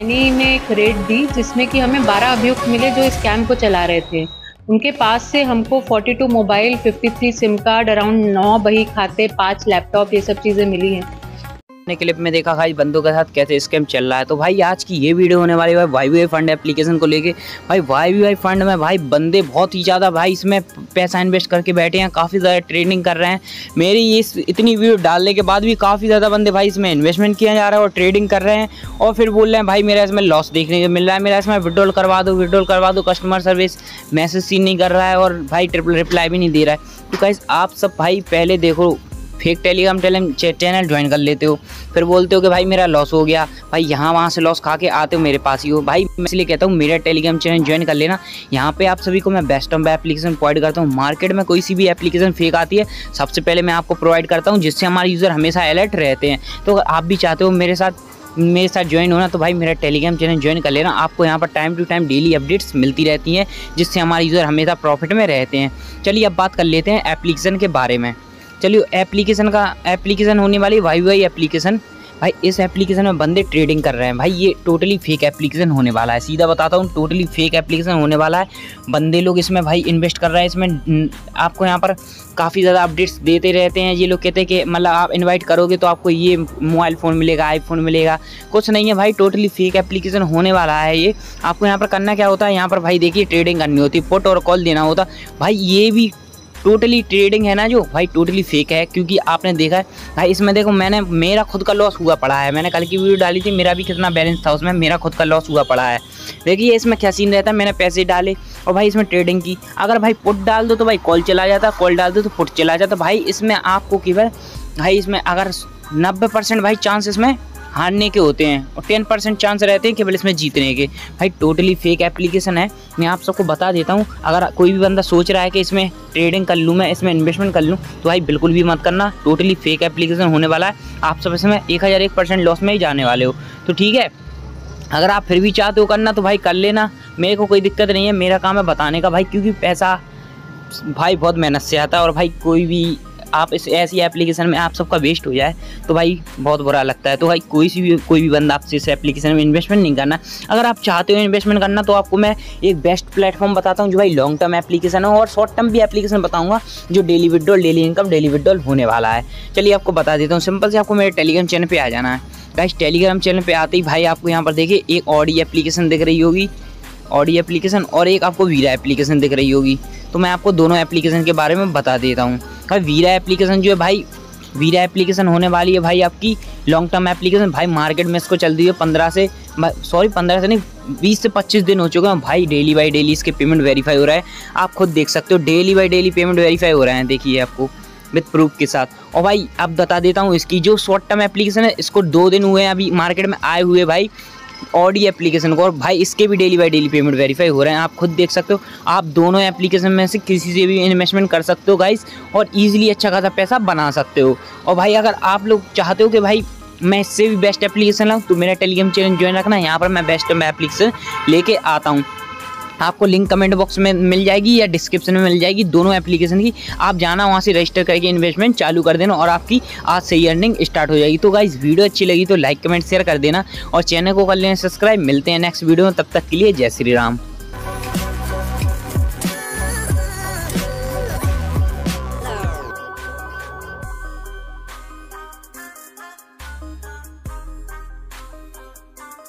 मैंने में एक रेड दी, जिसमें कि हमें 12 अभियुक्त मिले जो इस स्कैम को चला रहे थे। उनके पास से हमको 42 मोबाइल 53 सिम कार्ड अराउंड नौ बही खाते, पाँच लैपटॉप ये सब चीज़ें मिली हैं। ने क्लिप में देखा, भाई, बंदों के साथ कैसे स्कैम चल रहा है? तो भाई, आज की ये वीडियो होने वाली है भाई वाई फंड एप्लीकेशन को लेके। भाई वाई वी फंड में भाई, बंदे बहुत ही ज़्यादा भाई, इसमें पैसा इन्वेस्ट करके बैठे हैं, काफ़ी ज़्यादा ट्रेडिंग कर रहे हैं। मेरी इस, इतनी वीडियो डालने के बाद भी काफ़ी ज़्यादा बंदे भाई, इसमें इन्वेस्टमेंट किया जा रहा है और ट्रेडिंग कर रहे हैं और फिर बोल रहे हैं, भाई, मेरा इसमें लॉस देखने को मिल रहा है, मेरा इसमें विड्रॉल करवा दो विड्रॉल करवा दो कस्टमर सर्विस मैसेज सीन नहीं कर रहा है और भाई ट्रिपल रिप्लाई भी नहीं दे रहा है। तो कैसे आप सब भाई, पहले देखो फेक टेलीग्राम चैनल ज्वाइन कर लेते हो। फिर बोलते हो कि भाई मेरा लॉस हो गया। भाई यहाँ वहाँ से लॉस खा के आते हो मेरे पास ही हो। भाई मैं इसलिए कहता हूँ, मेरा टेलीग्राम चैनल ज्वाइन कर लेना। यहाँ पे आप सभी को मैं बेस्ट ऑफ़ एप्लीकेशन प्रोवाइड करता हूँ। मार्केट में कोई सी भी एप्लीकेशन फेक आती है, सबसे पहले मैं आपको प्रोवाइड करता हूँ, जिससे हमारे यूज़र हमेशा अलर्ट रहते हैं। तो आप भी चाहते हो मेरे साथ मेरे साथ ज्वाइन होना तो भाई मेरा टेलीग्राम चैनल ज्वाइन कर लेना। आपको यहाँ पर time to time daily updates मिलती रहती हैं, जिससे हमारे यूज़र हमेशा प्रॉफिट में रहते हैं। चलिए अब बात कर लेते हैं एप्लीकेशन के बारे में। चलिए एप्लीकेशन का एप्लीकेशन होने वाली वाई वाई एप्लीकेशन भाई, इस एप्लीकेशन में बंदे ट्रेडिंग कर रहे हैं। भाई, ये टोटली फेक एप्लीकेशन होने वाला है। सीधा बताता हूँ टोटली फेक एप्लीकेशन होने वाला है। बंदे लोग इसमें भाई इन्वेस्ट कर रहे हैं, इसमें आपको यहाँ पर काफ़ी ज़्यादा अपडेट्स देते रहते हैं। ये लोग कहते हैं कि मतलब आप इनवाइट करोगे तो आपको ये मोबाइल फ़ोन मिलेगा आईफोन मिलेगा। कुछ नहीं है भाई टोटली फेक एप्लीकेशन होने वाला है ये। आपको यहाँ पर करना क्या होता है? यहाँ पर भाई देखिए ट्रेडिंग करनी होती है। और कॉल देना होता। भाई, ये भी टोटली ट्रेडिंग है ना जो? भाई टोटली फेक है, क्योंकि आपने देखा है। भाई, इसमें देखो, मैंने, मेरा खुद का लॉस हुआ पड़ा है। मैंने कल की वीडियो डाली थी, मेरा भी कितना बैलेंस था उसमें, मेरा खुद का लॉस हुआ पड़ा है। देखिए, इसमें क्या सीन रहता है? मैंने पैसे डाले और भाई, इसमें ट्रेडिंग की। अगर भाई पुट डाल दो तो भाई कॉल चला जाता कॉल डाल दो तो पुट चला जाता। भाई, इसमें आपको केवल, भाई, इसमें अगर नब्बे परसेंट भाई चांस इसमें हारने के होते हैं और टेन परसेंट चांस रहते हैं केवल इसमें जीतने के। भाई टोटली फेक एप्लीकेशन है। मैं आप सबको बता देता हूँ, अगर कोई भी बंदा सोच रहा है कि इसमें ट्रेडिंग कर लूँ, मैं इसमें इन्वेस्टमेंट कर लूँ तो भाई बिल्कुल भी मत करना। टोटली फेक एप्लीकेशन होने वाला है। आप सब इसमें एक हज़ार एक परसेंट लॉस में ही जाने वाले हो। तो ठीक है, अगर आप फिर भी चाहते हो करना तो भाई कर लेना। मेरे को कोई दिक्कत नहीं है, मेरा काम है बताने का। भाई, क्योंकि पैसा, भाई, बहुत मेहनत से आता है और भाई कोई भी आप इस ऐसी एप्लीकेशन में आप सबका वेस्ट हो जाए तो भाई बहुत बुरा लगता है। तो भाई कोई सी भी, कोई भी बंदा आपसे इस एप्लीकेशन में इन्वेस्टमेंट नहीं करना। अगर आप चाहते हो इन्वेस्टमेंट करना तो आपको मैं एक बेस्ट प्लेटफॉर्म बताता हूँ जो भाई लॉन्ग टर्म एप्लीकेशन है और शॉर्ट टर्म भी एप्लीकेशन बताऊँगा, जो daily withdrawal daily income daily withdrawal होने वाला है। चलिए आपको बता देता हूँ सिंपल से आपको मेरे टेलीग्राम चैनल पर आ जाना है। गाइस टेलीग्राम चैनल पे आते ही भाई आपको यहाँ पर देखिए, एक ऑडी एप्लीकेशन दिख रही होगी। ऑडी एप्लीकेशन और एक आपको वीरा एप्लीकेशन दिख रही होगी। तो मैं आपको दोनों एप्लीकेशन के बारे में बता देता हूँ। भाई वीरा एप्लीकेशन जो है भाई वीरा एप्लीकेशन होने वाली है भाई आपकी लॉन्ग टर्म एप्लीकेशन भाई मार्केट में इसको चल रही है पंद्रह से सॉरी पंद्रह से नहीं, बीस से पच्चीस दिन हो चुके हैं। भाई डेली बाई डेली इसके पेमेंट वेरीफाई हो रहा है। आप खुद देख सकते हो daily by daily payment verify हो रहे हैं, देखिए आपको विथ प्रूफ के साथ। और भाई, अब बता देता हूँ, इसकी जो शॉर्ट टर्म एप्लीकेशन है, इसको दो दिन हुए हैं अभी मार्केट में आए हुए भाई। ऑडी एप्लीकेशन को, और भाई इसके भी daily by daily payment verify हो रहे हैं, आप खुद देख सकते हो। आप दोनों एप्लीकेशन में से किसी से भी इन्वेस्टमेंट कर सकते हो गाइस और ईजिली अच्छा खासा पैसा बना सकते हो। और भाई, अगर आप लोग चाहते हो कि भाई मैं इससे भी बेस्ट एप्लीकेशन लाऊँ तो मेरा टेलीग्राम चैनल ज्वाइन रखना। यहाँ पर मैं बेस्ट एप्लीकेशन लेके आता हूँ। आपको लिंक कमेंट बॉक्स में मिल जाएगी या डिस्क्रिप्शन में मिल जाएगी दोनों एप्लीकेशन की। आप जाना, वहाँ से रजिस्टर करके इन्वेस्टमेंट चालू कर देना और आपकी आज से अर्निंग स्टार्ट हो जाएगी। तो गाइज़ वीडियो अच्छी लगी तो लाइक कमेंट शेयर कर देना और चैनल को कर लेना सब्सक्राइब मिलते हैं नेक्स्ट वीडियो में, तब तक के लिए जय श्री राम।